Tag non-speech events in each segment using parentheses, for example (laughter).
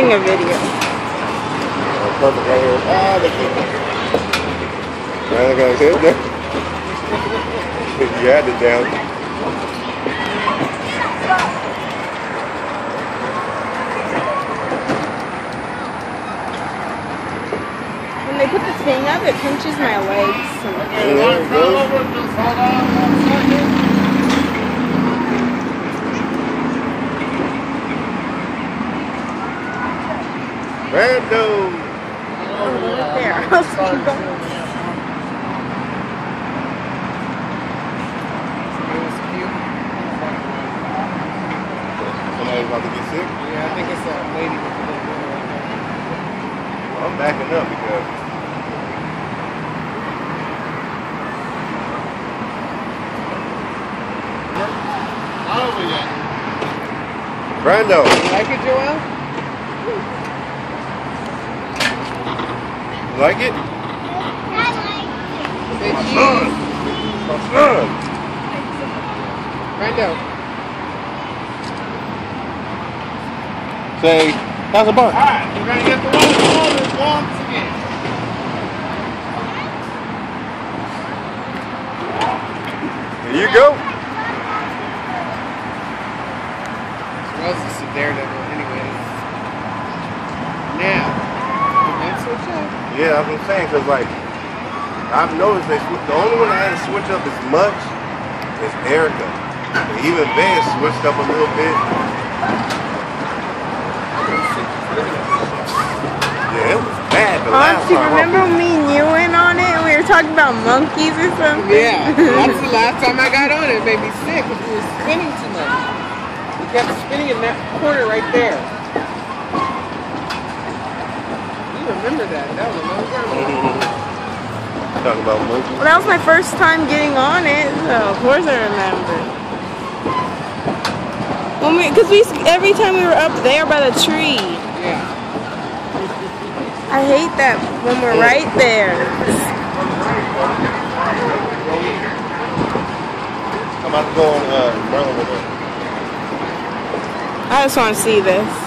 a video. Perfect right here. Ah, Man, I got his head there. you had it down. When they put the thing up, it pinches my legs. There it goes. Brando! There. About to get sick? Yeah, I think it's a lady with the little girl right there. Well, I'm backing up because Not over yet. Brando! You like it, Joel? You like it? Say My cheese. son! My son! Brando. Say, that's the bar? Alright, we're gonna get the one this once again. Here you go. Joel's just a daredevil anyways. Now, the next up. Yeah, that's what I'm saying, because, like, I've noticed they switch, the only one that had to switch up as much is Erica. And even Ben switched up a little bit. Yeah, it was bad the last Honestly, time. remember me and you went on it we were talking about monkeys or something? Yeah, that's the (laughs) last time I got on it. It made me sick because we were spinning too much. We kept spinning in that corner right there. You that? That was a long time ago. (laughs) Talking about monkeys. Well, that was my first time getting on it, so of course I remember. When we, cause we, every time we were up there by the tree. Yeah. I hate that when we're right there. I'm about to go on uh, Merlin with her. I just want to see this.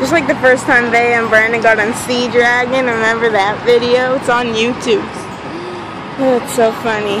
Just like the first time they and Brandon got on Sea Dragon, remember that video? It's on YouTube. Oh, it's so funny.